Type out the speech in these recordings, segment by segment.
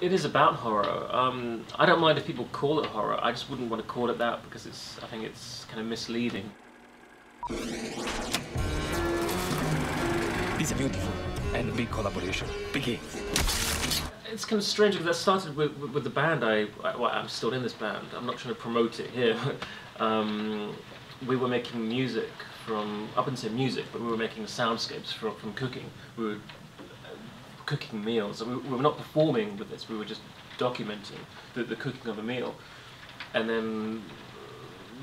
It is about horror. Um, I don't mind if people call it horror. I just wouldn't want to call it that because it's. I think it's kind of misleading. It's is beautiful and big collaboration. Begin. It's kind of strange because that started with, with, with the band. I, I well, I'm still in this band. I'm not trying to promote it here. um, we were making music from. I wouldn't say music, but we were making soundscapes from from cooking. We were cooking meals. We, we were not performing with this, we were just documenting the, the cooking of a meal. And then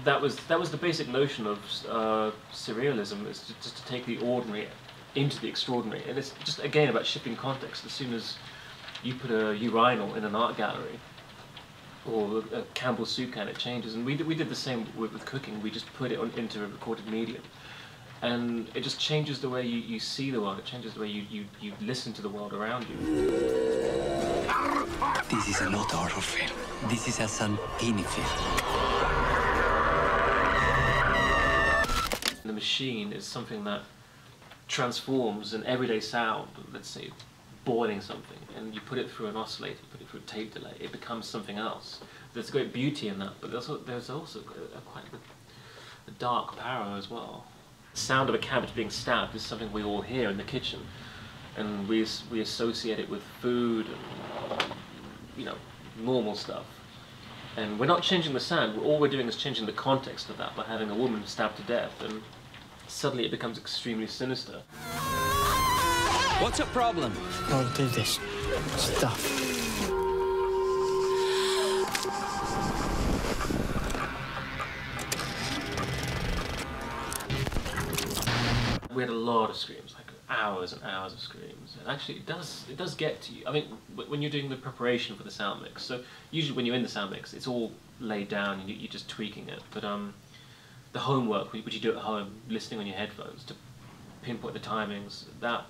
that was that was the basic notion of uh, surrealism, is to, just to take the ordinary into the extraordinary. And it's just again about shifting context. As soon as you put a urinal in an art gallery or a Campbell soup can, it changes. And we did, we did the same with, with cooking. We just put it on, into a recorded medium and it just changes the way you, you see the world, it changes the way you, you, you listen to the world around you. This is not a horror film. This is a Santini film. The machine is something that transforms an everyday sound, let's say boiling something, and you put it through an oscillator, you put it through a tape delay, it becomes something else. There's great beauty in that, but there's also, there's also a, a quite a, a dark power as well. The sound of a cabbage being stabbed is something we all hear in the kitchen, and we we associate it with food and you know normal stuff. And we're not changing the sound. All we're doing is changing the context of that by having a woman stabbed to death, and suddenly it becomes extremely sinister. What's your problem? All this stuff. We had a lot of screams, like hours and hours of screams. And actually, it does it does get to you. I mean, when you're doing the preparation for the sound mix, so usually when you're in the sound mix, it's all laid down and you're just tweaking it. But um, the homework, which you do at home, listening on your headphones to pinpoint the timings, that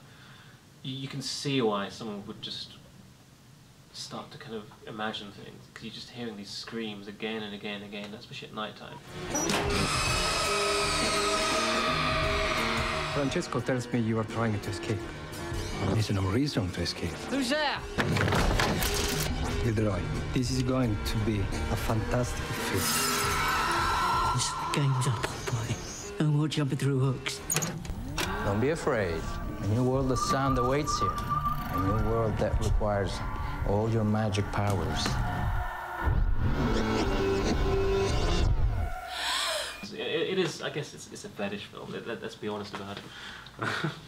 you can see why someone would just start to kind of imagine things because you're just hearing these screams again and again and again, especially at night time. Francesco tells me you are trying to escape. There's no reason to escape. Who's there? Gilderoy, This is going to be a fantastic film. This game's up, old boy. No more jumping through hooks. Don't be afraid. A new world of sound awaits you. A new world that requires all your magic powers. It is, I guess it's, it's a fetish film, let, us be honest about it.